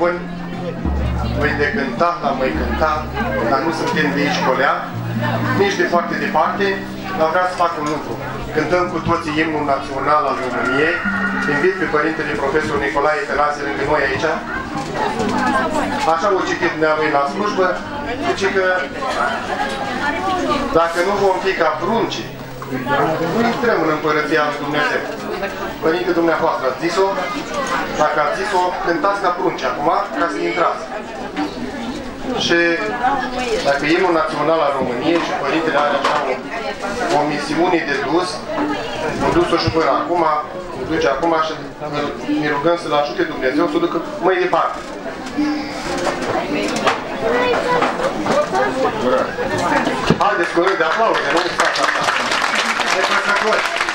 buni, voi de cânta, am mai cânta, dar nu suntem de aici colea, nici de foarte departe, dar vreau să fac un lucru. Cântăm cu toții imnul național al României. Invit pe Părintele Profesor Nicolae Tănase lângă noi aici. Așa o citit lui la slujbă, zice că dacă nu vom fi ca pruncii, nu intrăm în Împărăția Lui Dumnezeu. Părinte dumneavoastră ați zis-o, dacă ați zis-o, cântați ca prunci acum, ca să intrați. Și dacă imnul național al României și Părintele are așa o, o misiune de dus, a dus-o și până acum, o duce acum și ne rugăm să-L ajute Dumnezeu să o ducă mai departe. Haideți cu rând de aplauze, nu stați așa. Hai,